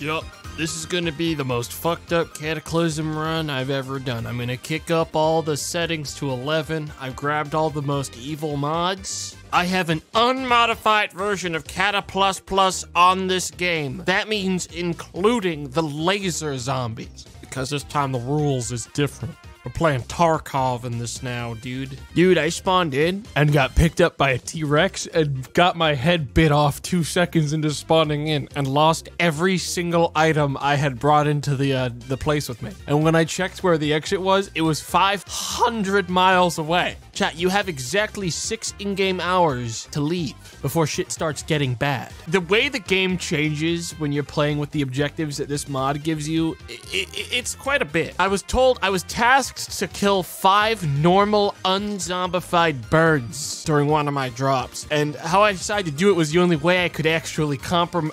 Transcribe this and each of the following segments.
Yup, this is gonna be the most fucked up Cataclysm run I've ever done. I'm gonna kick up all the settings to 11. I've grabbed all the most evil mods. I have an unmodified version of Cata Plus Plus on this game. That means including the laser zombies. Because this time the rules is different. We're playing Tarkov in this now, dude. Dude, I spawned in and got picked up by a T-Rex and got my head bit off two seconds into spawning in and lost every single item I had brought into the uh, the place with me. And when I checked where the exit was, it was 500 miles away. Chat, you have exactly six in-game hours to leave before shit starts getting bad. The way the game changes when you're playing with the objectives that this mod gives you, i i it's quite a bit. I was told I was tasked to kill five normal unzombified birds during one of my drops, and how I decided to do it was the only way I could actually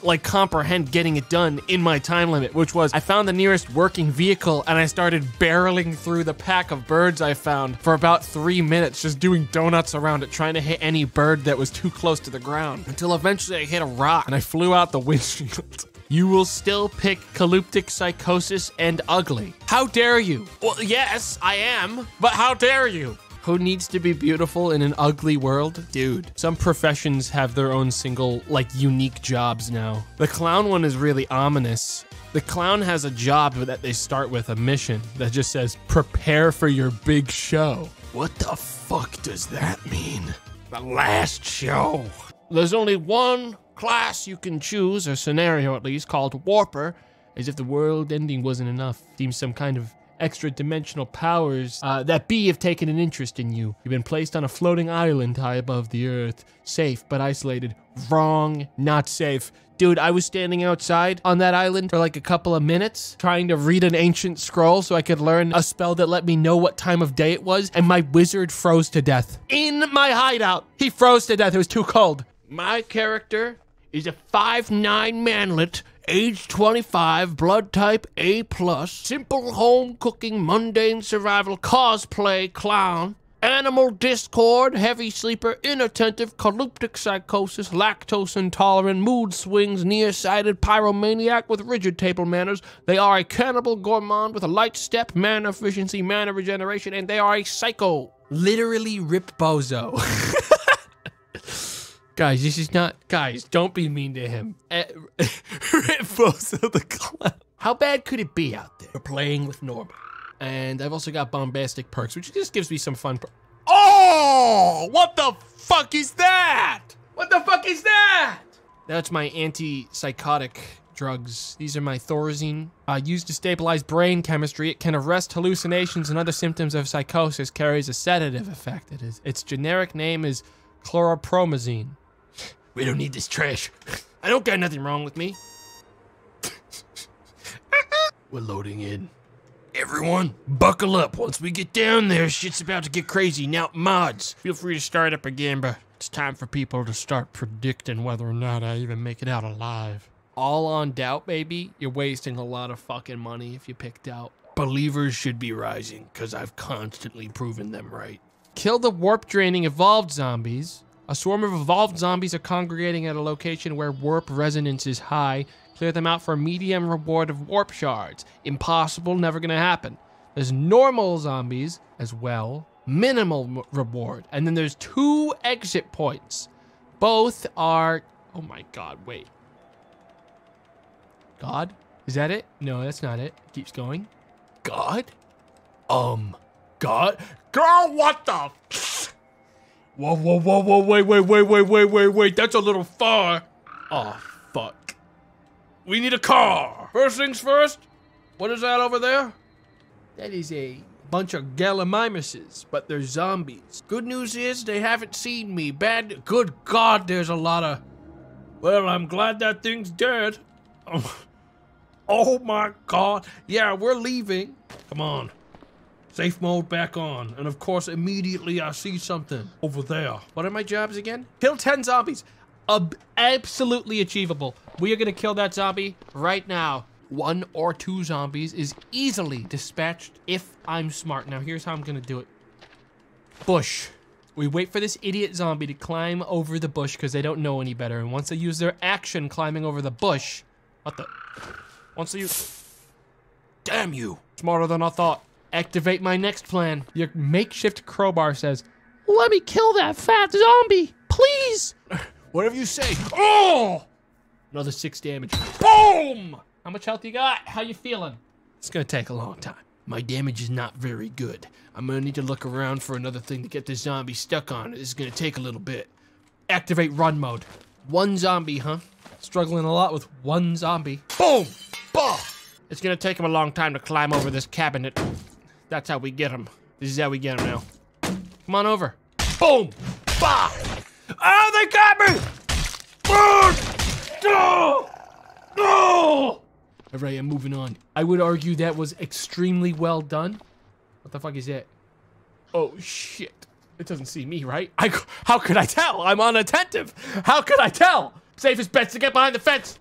like comprehend getting it done in my time limit, which was I found the nearest working vehicle and I started barreling through the pack of birds I found for about three minutes, just doing donuts around it, trying to hit any bird that was too close to the ground, until eventually I hit a rock and I flew out the windshield. You will still pick Calyptic Psychosis and Ugly. How dare you? Well, yes, I am, but how dare you? Who needs to be beautiful in an ugly world? Dude, some professions have their own single, like, unique jobs now. The clown one is really ominous. The clown has a job that they start with, a mission that just says, prepare for your big show. What the fuck does that mean? The last show. There's only one class you can choose, or scenario at least, called Warper, as if the world ending wasn't enough. Seems some kind of extra dimensional powers uh, that be have taken an interest in you. You've been placed on a floating island high above the earth. Safe, but isolated. Wrong, not safe. Dude, I was standing outside on that island for like a couple of minutes trying to read an ancient scroll so I could learn a spell that let me know what time of day it was, and my wizard froze to death. In my hideout! He froze to death, it was too cold. My character is a 5'9 manlet, age 25, blood type A+, plus, simple home cooking, mundane survival, cosplay clown, animal discord, heavy sleeper, inattentive, calyptic psychosis, lactose intolerant, mood swings, nearsighted, pyromaniac with rigid table manners. They are a cannibal gourmand with a light step, mana efficiency, mana regeneration, and they are a psycho. Literally Rip Bozo. Guys, this is not. Guys, don't be mean to him. Bozo the clown. How bad could it be out there? We're playing with Norma. And I've also got bombastic perks, which just gives me some fun. oh! What the fuck is that? What the fuck is that? That's my anti-psychotic drugs. These are my Thorazine. Uh, used to stabilize brain chemistry, it can arrest hallucinations and other symptoms of psychosis, carries a sedative effect. It is, its generic name is chloropromazine. We don't need this trash. I don't got nothing wrong with me. We're loading in. Everyone, buckle up. Once we get down there, shit's about to get crazy. Now, mods, feel free to start up again, but it's time for people to start predicting whether or not I even make it out alive. All on doubt, baby. You're wasting a lot of fucking money if you pick doubt. Believers should be rising, because I've constantly proven them right. Kill the warp draining evolved zombies. A swarm of evolved zombies are congregating at a location where warp resonance is high. Clear them out for a medium reward of warp shards. Impossible, never gonna happen. There's normal zombies as well. Minimal reward. And then there's two exit points. Both are... Oh my god, wait. God? Is that it? No, that's not it. Keeps going. God? Um, God? Girl, what the... Whoa, whoa, whoa, whoa, wait, wait, wait, wait, wait, wait, wait. That's a little far. Oh, fuck. We need a car. First things first. What is that over there? That is a bunch of gallimimuses, but they're zombies. Good news is they haven't seen me. Bad, good God, there's a lot of... Well, I'm glad that thing's dead. Oh, oh my God. Yeah, we're leaving. Come on. Safe mode back on. And of course, immediately I see something over there. What are my jobs again? Kill 10 zombies. Ab absolutely achievable. We are going to kill that zombie right now. One or two zombies is easily dispatched if I'm smart. Now, here's how I'm going to do it. Bush. We wait for this idiot zombie to climb over the bush because they don't know any better. And once they use their action climbing over the bush, what the? Once you. Damn you! Smarter than I thought. Activate my next plan. Your makeshift crowbar says, Let me kill that fat zombie, please. Whatever you say. Oh! Another six damage. Boom! How much health you got? How you feeling? It's gonna take a long time. My damage is not very good. I'm gonna need to look around for another thing to get this zombie stuck on. This is gonna take a little bit. Activate run mode. One zombie, huh? Struggling a lot with one zombie. Boom! Bah! It's gonna take him a long time to climb over this cabinet. That's how we get him. This is how we get him now. Come on over. Boom! Bah! Oh, they got me! No! No! Ah! Ah! Alright, I'm moving on. I would argue that was extremely well done. What the fuck is that? Oh, shit. It doesn't see me, right? I, how could I tell? I'm unattentive. How could I tell? Safest bet's to get behind the fence.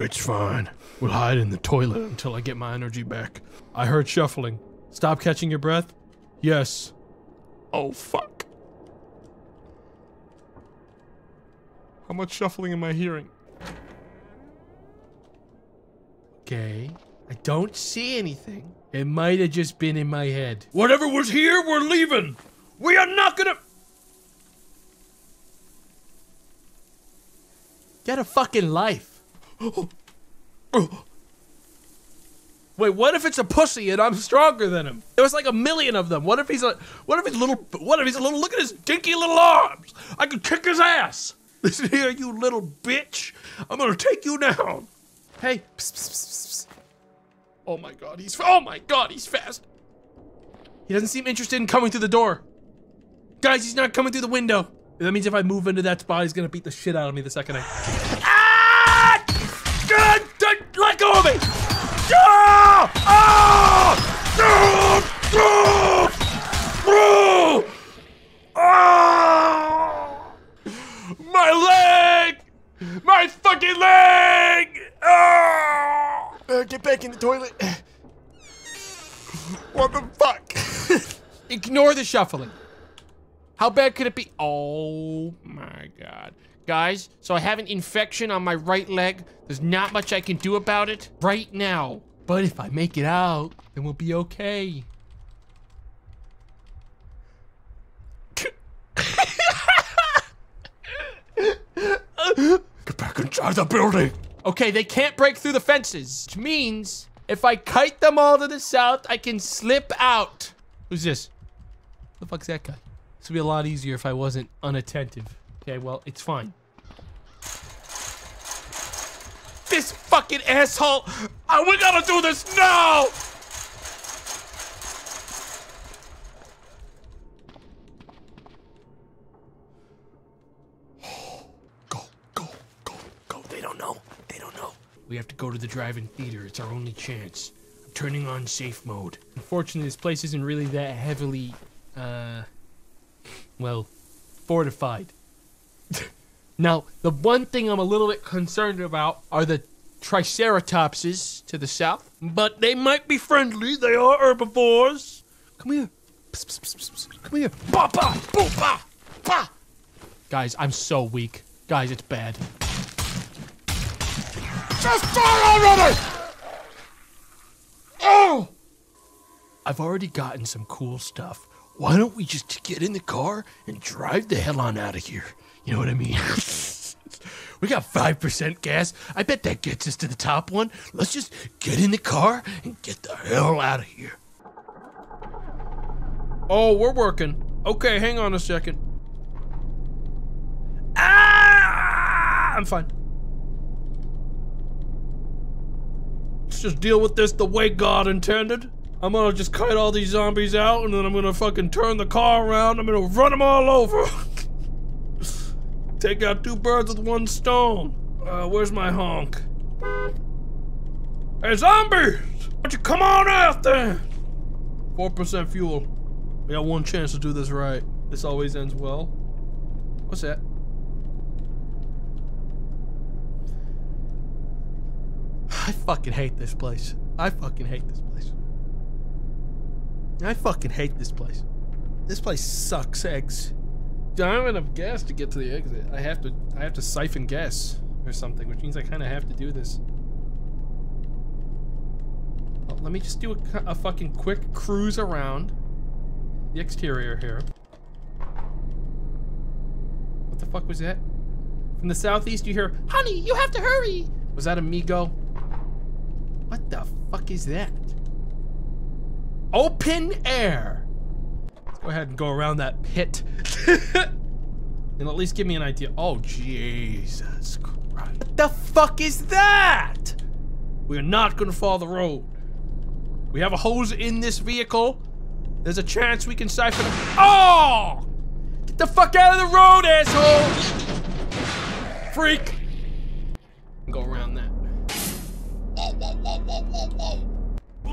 It's fine. We'll hide in the toilet until I get my energy back. I heard shuffling. Stop catching your breath? Yes. Oh, fuck. How much shuffling am I hearing? Okay. I don't see anything. It might have just been in my head. Whatever was here, we're leaving. We are not gonna. Get a fucking life. Wait, what if it's a pussy and I'm stronger than him? There was like a million of them. What if he's a what if he's little what if he's a little look at his dinky little arms? I could kick his ass. Listen here, you little bitch. I'm gonna take you down. Hey. Psst, psst, psst, oh my god, he's oh my god, he's fast. He doesn't seem interested in coming through the door. Guys, he's not coming through the window. That means if I move into that spot, he's gonna beat the shit out of me the second I. Go of me! Ah! Ah! Ah! Ah! My leg! My fucking leg! Ah! Uh, get back in the toilet. What the fuck? Ignore the shuffling. How bad could it be? Oh my god. Guys, so I have an infection on my right leg. There's not much I can do about it right now. But if I make it out, then we'll be okay. Get back inside the building. Okay, they can't break through the fences, which means if I kite them all to the south, I can slip out. Who's this? the fuck's that guy? This would be a lot easier if I wasn't unattentive. Okay, well, it's fine. This fucking asshole! Uh, we gotta do this now! Go, go, go, go. They don't know. They don't know. We have to go to the drive-in theater. It's our only chance. I'm turning on safe mode. Unfortunately, this place isn't really that heavily, uh, well, fortified. Now, the one thing I'm a little bit concerned about are the Triceratopses to the south. But they might be friendly. They are herbivores. Come here. Psst, psst, psst, psst. Come here. Ba, ba, boo, ba, ba. Guys, I'm so weak. Guys, it's bad. Just die already! Oh! I've already gotten some cool stuff. Why don't we just get in the car and drive the hell on out of here? You know what I mean? we got 5% gas. I bet that gets us to the top one. Let's just get in the car and get the hell out of here. Oh, we're working. Okay, hang on a second. Ah! I'm fine. Let's just deal with this the way God intended. I'm gonna just cut all these zombies out and then I'm gonna fucking turn the car around. I'm gonna run them all over. Take out two birds with one stone. Uh, where's my honk? Hey, zombies! Why don't you come on out then? 4% fuel. We got one chance to do this right. This always ends well. What's that? I fucking hate this place. I fucking hate this place. I fucking hate this place. This place sucks eggs. Don't have enough gas to get to the exit. I have to I have to siphon gas. or something, which means I kind of have to do this. Well, let me just do a, a fucking quick cruise around the exterior here. What the fuck was that? From the southeast, you hear, "Honey, you have to hurry." Was that Amigo? What the fuck is that? Open air. Let's go ahead and go around that pit. and at least give me an idea. Oh, Jesus Christ. What the fuck is that? We're not gonna follow the road. We have a hose in this vehicle. There's a chance we can siphon it. Oh! Get the fuck out of the road, asshole! Freak! Go around that.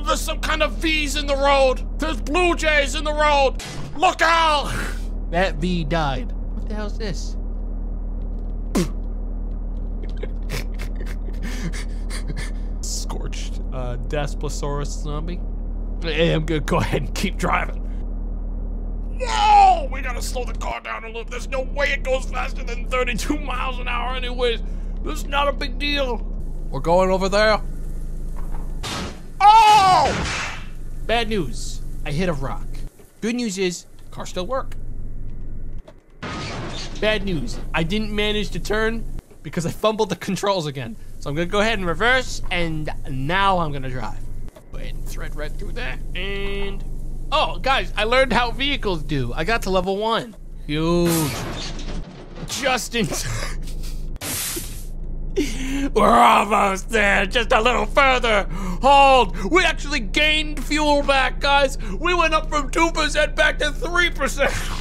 There's some kind of V's in the road. There's Blue Jays in the road. Look out! That V died. What the hell's this? Scorched uh, Daspletosaurus zombie. Hey, I'm gonna go ahead and keep driving. Whoa! We gotta slow the car down a little. There's no way it goes faster than 32 miles an hour, anyways. This is not a big deal. We're going over there. Oh! Bad news. I hit a rock. Good news is, car still work. Bad news. I didn't manage to turn because I fumbled the controls again. So I'm gonna go ahead and reverse, and now I'm gonna drive. Go ahead and thread right through that, and oh, guys, I learned how vehicles do. I got to level one. Huge. Just in time. We're almost there. Just a little further. Hold. We actually gained fuel back, guys. We went up from 2% back to 3%.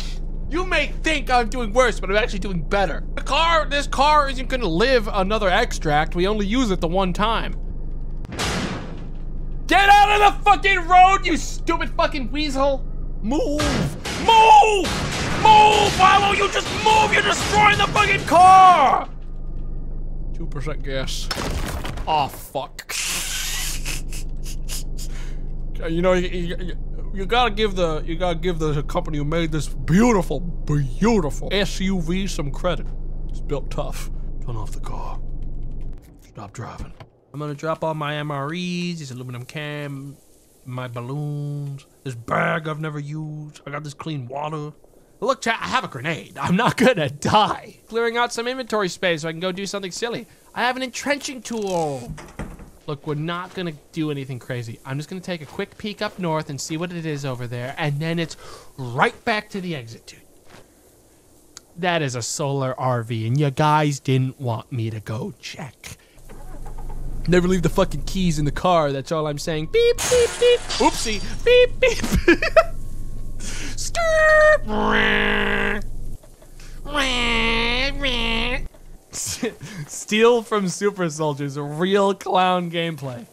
You may think I'm doing worse, but I'm actually doing better. The car, this car isn't gonna live another extract. We only use it the one time. Get out of the fucking road, you stupid fucking weasel! Move. Move. Move. Why won't you just move? You're destroying the fucking car. 2% gas. Oh, fuck. you know, you, you, you gotta give the you gotta give the company who made this beautiful, beautiful SUV some credit. It's built tough. Turn off the car. Stop driving. I'm gonna drop all my MREs, this aluminum can, my balloons, this bag I've never used. I got this clean water. Look, I have a grenade. I'm not gonna die. Clearing out some inventory space so I can go do something silly. I have an entrenching tool. Look, we're not gonna do anything crazy. I'm just gonna take a quick peek up north and see what it is over there, and then it's right back to the exit, dude. That is a solar RV, and you guys didn't want me to go check. Never leave the fucking keys in the car, that's all I'm saying. Beep, beep, beep. Oopsie. Beep, beep. Stir. Steal from Super Soldiers, real clown gameplay.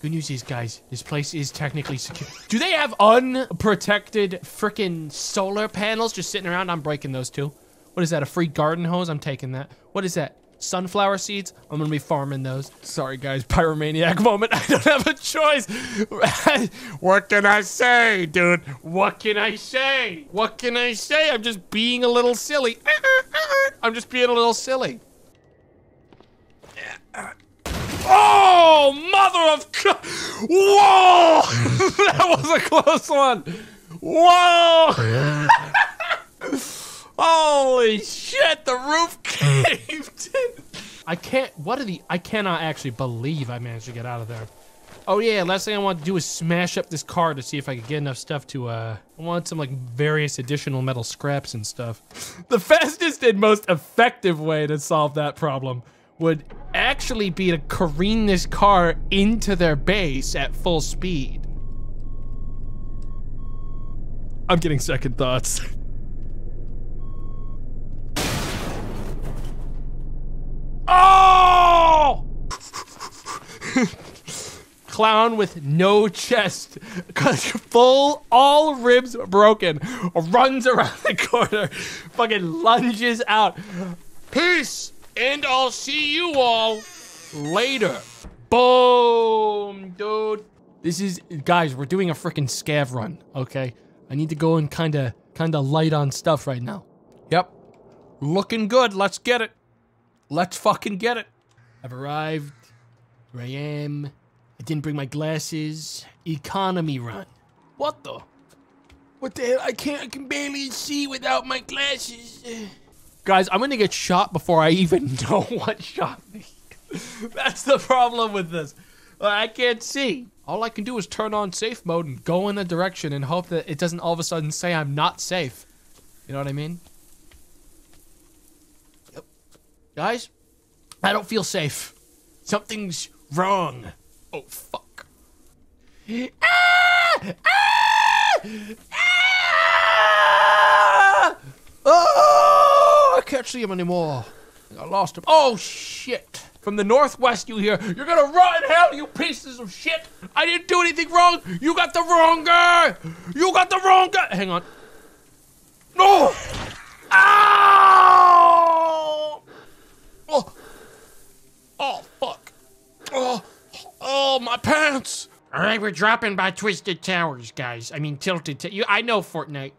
Good news is, guys, this place is technically secure. Do they have unprotected freaking solar panels just sitting around? I'm breaking those too. What is that, a free garden hose? I'm taking that. What is that? Sunflower seeds? I'm gonna be farming those. Sorry, guys, pyromaniac moment. I don't have a choice. What can I say, dude? What can I say? What can I say? I'm just being a little silly. I'm just being a little silly. Oh, mother of God. Whoa! that was a close one. Whoa! Holy shit, the roof caved in. I can't, what are the, I cannot actually believe I managed to get out of there. Oh yeah, last thing I want to do is smash up this car to see if I could get enough stuff to, uh, I want some like various additional metal scraps and stuff. The fastest and most effective way to solve that problem would actually be to careen this car into their base at full speed. I'm getting second thoughts. Oh! Clown with no chest, full, all ribs broken, runs around the corner, fucking lunges out. Peace, and I'll see you all later. Boom, dude. This is, guys, we're doing a freaking scav run, okay? I need to go and kind of, kind of light on stuff right now. Yep. Looking good. Let's get it. Let's fucking get it. I've arrived. Here I am. I didn't bring my glasses. Economy run. What the? What the hell? I can't, I can barely see without my glasses. Guys, I'm gonna get shot before I even know what shot me. That's the problem with this. I can't see. All I can do is turn on safe mode and go in a direction and hope that it doesn't all of a sudden say I'm not safe. You know what I mean? Yep. Guys, I don't feel safe. Something's wrong. Oh, fuck. Ah! Ah! Ah! Oh! I can't see him anymore. I lost him. Oh, shit. From the northwest, you hear, You're gonna rot in hell, you pieces of shit! I didn't do anything wrong! You got the wrong guy! You got the wrong guy! Hang on. No! Ow! Oh! Oh, fuck. Oh, oh, my pants! All right, we're dropping by Twisted Towers, guys. I mean, Tilted. T- you, I know Fortnite.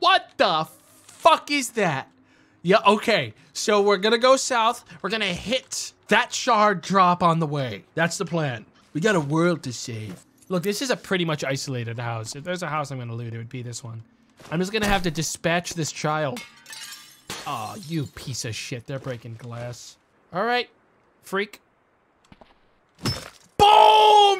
What the fuck is that? Yeah, okay. So we're gonna go south. We're gonna hit that shard drop on the way. That's the plan. We got a world to save. Look, this is a pretty much isolated house. If there's a house I'm gonna loot, it would be this one. I'm just gonna have to dispatch this child. Aw, oh, you piece of shit. They're breaking glass. All right, freak.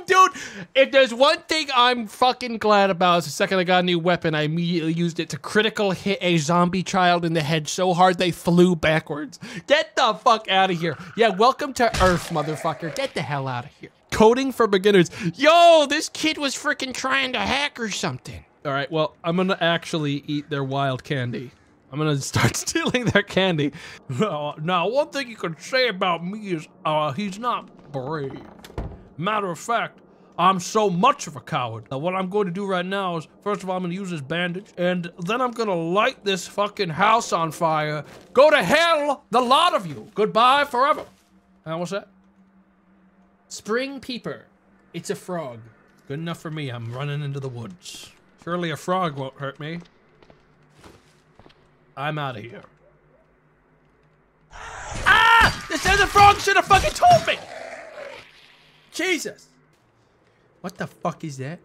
Dude! If there's one thing I'm fucking glad about is the second I got a new weapon, I immediately used it to critical hit a zombie child in the head so hard they flew backwards. Get the fuck out of here. Yeah, welcome to Earth, motherfucker. Get the hell out of here. Coding for beginners. Yo, this kid was freaking trying to hack or something. All right, well, I'm gonna actually eat their wild candy. I'm gonna start stealing their candy. now, one thing you can say about me is, uh, he's not brave. Matter of fact, I'm so much of a coward. Now, what I'm going to do right now is, first of all, I'm going to use this bandage, and then I'm going to light this fucking house on fire. Go to hell, the lot of you. Goodbye forever. And what's that? Spring peeper. It's a frog. Good enough for me. I'm running into the woods. Surely a frog won't hurt me. I'm out of here. Ah! This a frog should have fucking told me! Jesus! What the fuck is that?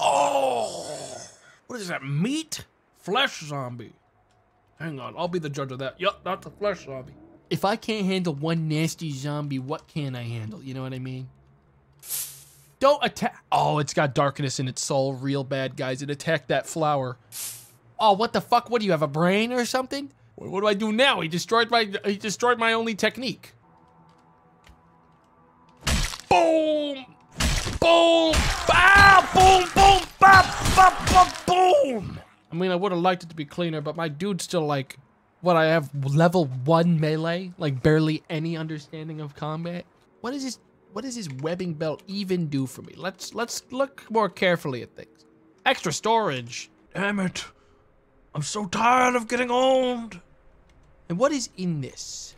Oh! What is that? Meat? Flesh zombie. Hang on, I'll be the judge of that. Yup, not the flesh zombie. If I can't handle one nasty zombie, what can I handle? You know what I mean? Don't attack. Oh, it's got darkness in its soul. Real bad, guys. It attacked that flower. Oh, what the fuck? What do you have, a brain or something? What do I do now? He destroyed my he destroyed my only technique. Boom! Boom! Ah! Boom! Boom! Bop! Bop! Bop! Boom! I mean, I would have liked it to be cleaner, but my dude's still like, what? I have level one melee, like barely any understanding of combat. What is this? What does his webbing belt even do for me? Let's let's look more carefully at things. Extra storage. Damn it! I'm so tired of getting owned. And what is in this?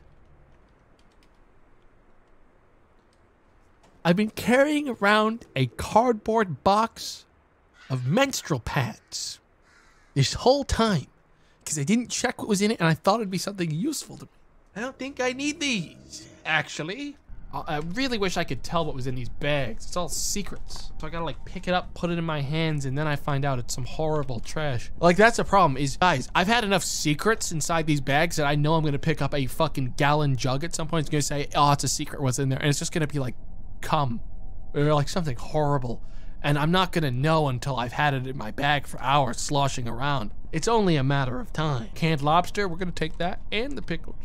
I've been carrying around a cardboard box of menstrual pads this whole time because I didn't check what was in it and I thought it'd be something useful to me. I don't think I need these, actually. I really wish I could tell what was in these bags. It's all secrets. So I gotta like pick it up, put it in my hands, and then I find out it's some horrible trash. Like that's the problem is, guys, I've had enough secrets inside these bags that I know I'm gonna pick up a fucking gallon jug at some point. It's gonna say, oh, it's a secret what's in there. And it's just gonna be like cum or like something horrible. And I'm not gonna know until I've had it in my bag for hours sloshing around. It's only a matter of time. Canned lobster, we're gonna take that and the pickles.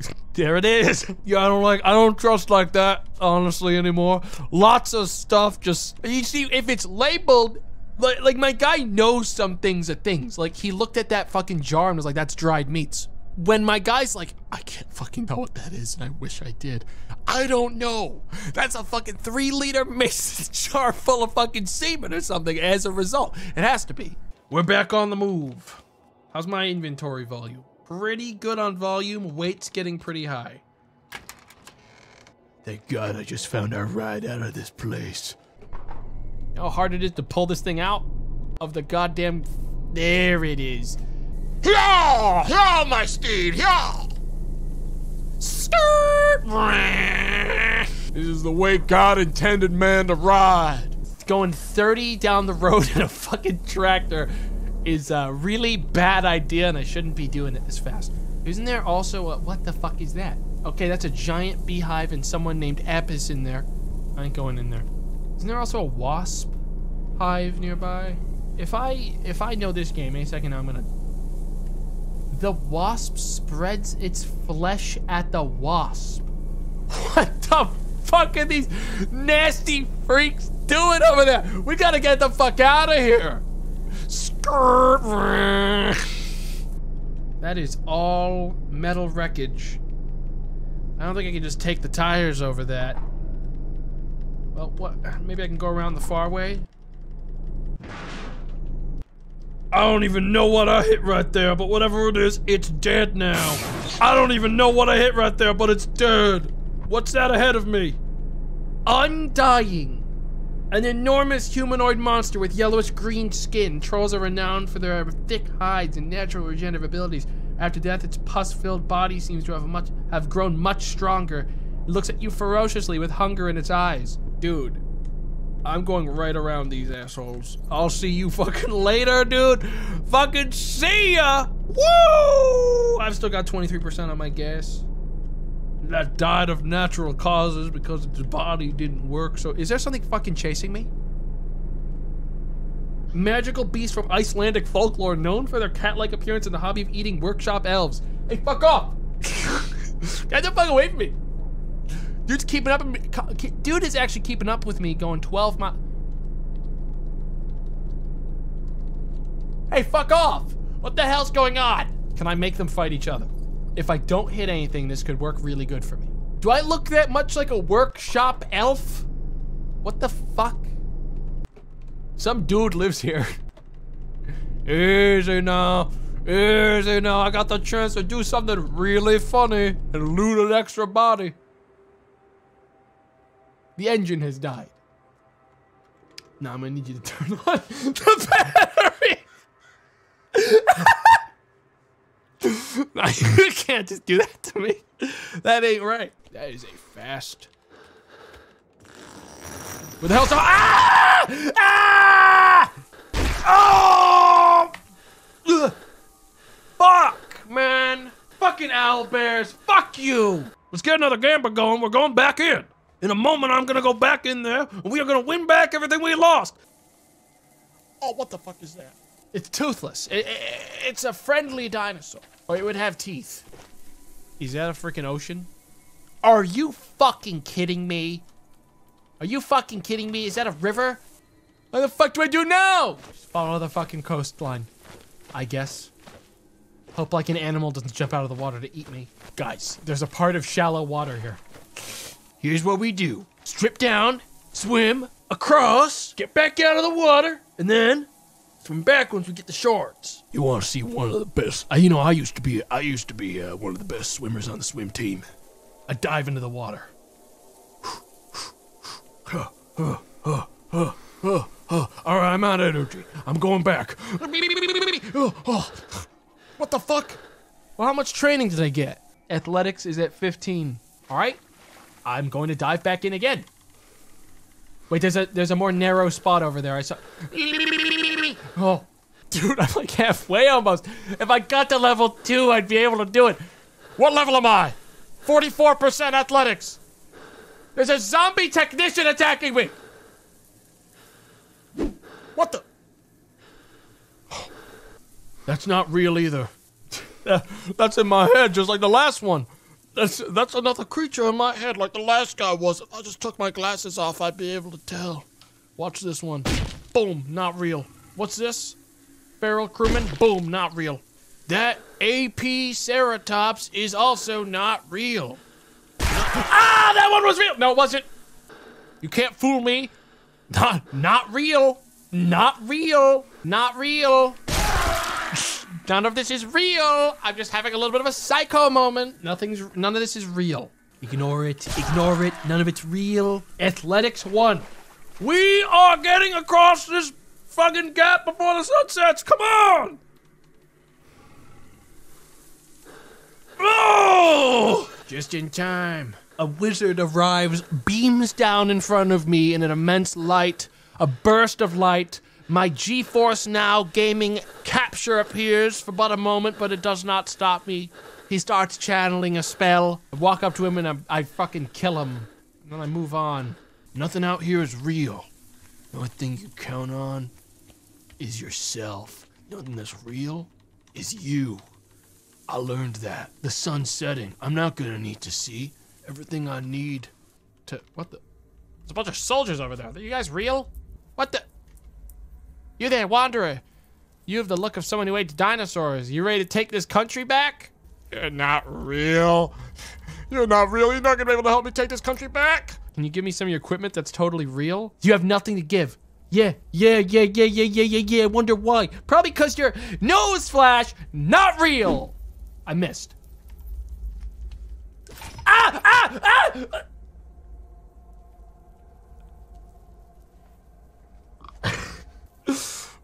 there it is. Yeah, I don't like, I don't trust like that, honestly, anymore. Lots of stuff just, you see, if it's labeled, like, like my guy knows some things are things. Like, he looked at that fucking jar and was like, that's dried meats. When my guy's like, I can't fucking know what that is, and I wish I did. I don't know. That's a fucking three liter mason jar full of fucking semen or something as a result. It has to be. We're back on the move. How's my inventory volume? pretty good on volume. Weight's getting pretty high. Thank God I just found our ride out of this place. You know how hard it is to pull this thing out of the goddamn... There it is. Yeah! Yeah, my steed! Yeah! Stir! This is the way God intended man to ride. Going 30 down the road in a fucking tractor is a really bad idea, and I shouldn't be doing it this fast. Isn't there also a what the fuck is that? Okay, that's a giant beehive and someone named Apis in there. I ain't going in there. Isn't there also a wasp hive nearby? If I if I know this game, any second I'm gonna. The wasp spreads its flesh at the wasp. What the fuck are these nasty freaks doing over there? We gotta get the fuck out of here. That is all metal wreckage. I don't think I can just take the tires over that. Well, what? Maybe I can go around the far way? I don't even know what I hit right there, but whatever it is, it's dead now. I don't even know what I hit right there, but it's dead. What's that ahead of me? Undying. An enormous humanoid monster with yellowish green skin. Trolls are renowned for their thick hides and natural regenerative abilities. After death, its pus-filled body seems to have much have grown much stronger. It looks at you ferociously with hunger in its eyes. Dude, I'm going right around these assholes. I'll see you fucking later, dude. Fucking see ya! Woo! I've still got 23% on my gas. That died of natural causes because its body didn't work, so Is there something fucking chasing me? Magical beast from Icelandic folklore known for their cat-like appearance and the hobby of eating workshop elves. Hey, fuck off! Get the fuck away from me! Dude's keeping up Dude is actually keeping up with me going 12 miles. Hey, fuck off! What the hell's going on? Can I make them fight each other? If I don't hit anything, this could work really good for me. Do I look that much like a workshop elf? What the fuck? Some dude lives here. Easy now. Easy now. I got the chance to do something really funny and loot an extra body. The engine has died. Now I'm gonna need you to turn on the battery. You can't just do that to me. That ain't right. That is a fast. What the hell's Ah! Ah! Oh! Ugh. Fuck, man. Fucking owl bears. Fuck you. Let's get another gamble going. We're going back in. In a moment, I'm gonna go back in there, and we are gonna win back everything we lost. Oh, what the fuck is that? It's toothless. I- I- it's a friendly dinosaur. Or it would have teeth. Is that a freaking ocean? Are you fucking kidding me? Are you fucking kidding me? Is that a river? What the fuck do I do now? Just follow the fucking coastline. I guess. Hope like an animal doesn't jump out of the water to eat me. Guys, there's a part of shallow water here. Here's what we do. Strip down, swim, across, get back out of the water, and then swim back once we get the shorts. You want to see one of the best? Uh, you know, I used to be. I used to be uh, one of the best swimmers on the swim team. I dive into the water. All right, I'm out of energy. I'm going back. What the fuck? Well, how much training did I get? Athletics is at 15. All right. I'm going to dive back in again. Wait, there's a there's a more narrow spot over there. I saw. Oh, dude, I'm like halfway almost. If I got to level two, I'd be able to do it. What level am I? 44% athletics. There's a zombie technician attacking me. What the? That's not real either. That's in my head, just like the last one. That's that's another creature in my head, like the last guy was. If I just took my glasses off, I'd be able to tell. Watch this one. Boom, not real. What's this? Feral crewman? Boom, not real. That AP Ceratops is also not real. ah, that one was real. No, it wasn't. You can't fool me. Not, not real. Not real. Not real. None of this is real. I'm just having a little bit of a psycho moment. Nothing's, none of this is real. Ignore it. Ignore it. None of it's real. Athletics one. We are getting across this fucking gap before the sun sets. Come on! Oh! Just in time. a wizard arrives, beams down in front of me in an immense light, a burst of light. My GeForce Now gaming capture appears for but a moment, but it does not stop me. He starts channeling a spell. I walk up to him and I, I fucking kill him. And then I move on. Nothing out here is real. The only thing you count on is yourself. Nothing that's real is you. I learned that. The sun's setting. I'm not gonna need to see. Everything I need To what the? There's a bunch of soldiers over there. Are you guys real? What the? You there, wanderer? You have the look of someone who ate dinosaurs. You ready to take this country back? You're not real. You're not real. You're not gonna be able to help me take this country back. Can you give me some of your equipment that's totally real? You have nothing to give. Yeah, yeah, yeah, yeah, yeah, yeah, yeah, yeah. Wonder why? Probably because your nose flash not real. I missed. Ah, ah, ah!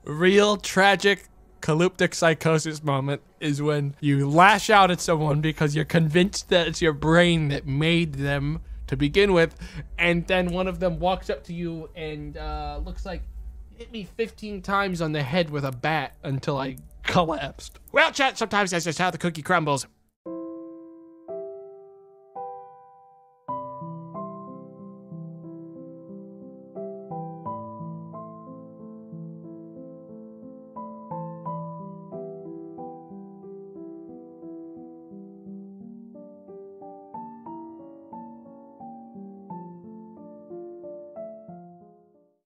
Real tragic calyptic psychosis moment is when you lash out at someone because you're convinced that it's your brain that made them to begin with, and then one of them walks up to you and uh, looks like hit me 15 times on the head with a bat until I collapsed. Well, chat, sometimes that's just how the cookie crumbles.